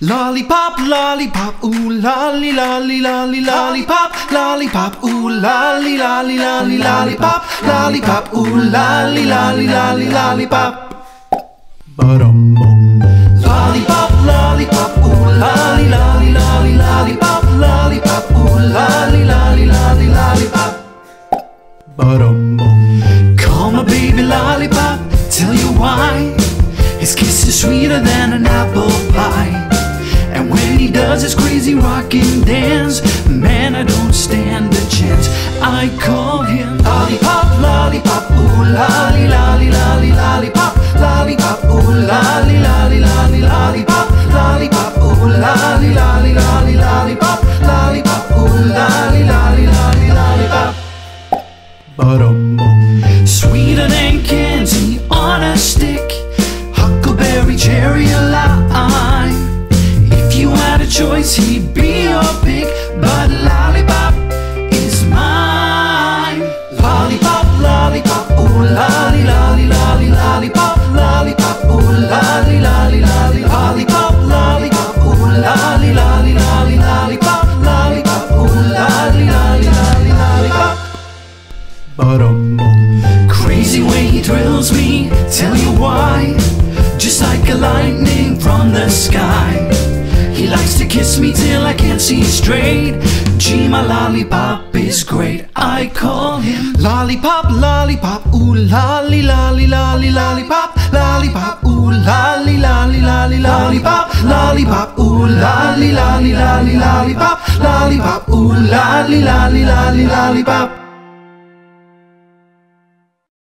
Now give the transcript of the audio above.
Lollipop, lollipop, ooh lolly, lolly, lolly, lollipop, lollipop, ooh lolly, lolly, lolly, lollipop, lollipop, ooh lolly, lolly, lolly, lollipop. Ba-dum bum. Lollipop, lollipop, ooh lolly, lolly, lolly, lollipop, lollipop, ooh lolly, lolly, lolly, lollipop. Ba-dum bum. Call my baby lollipop, tell you why. His kiss is sweeter than an apple pie. And when he does his crazy rocking dance, man, I don't stand a chance. I call him lollipop, lollipop, ooh lolly, lolly, lolly, lollipop, lollipop, ooh lolly, lolly, lolly, lollipop, lollipop, ooh lolly, lolly, lolly, lollipop, lollipop, ooh lolly, lolly, lolly, lollipop. Ba-dum-bum. Sweeter than candy on a stick, huckleberry, cherry, or choice, he'd be your pick, but lollipop is mine. Lollipop, lollipop, ooh lolly, lolly, lolly, lollipop, lollipop, ooh lolly, lolly, lolly, lollipop, lollipop, ooh lolly, lolly, lolly, lollipop, lollipop, ooh lolly, lolly, lolly, lollipop. Ba-dum-bum. Crazy way he thrills me, tell you why. Just like a lightning from the sky. He likes to kiss me till I can't see straight. Gee, my lollipop is great. I call him lollipop, lollipop, ooh lolly, lolly, lolly, lollipop, lollipop, ooh lolly, lolly, lolly, lollipop, lollipop, ooh lolly, lolly, lolly, lollipop, lollipop, ooh lolly, lolly, lolly, lollipop.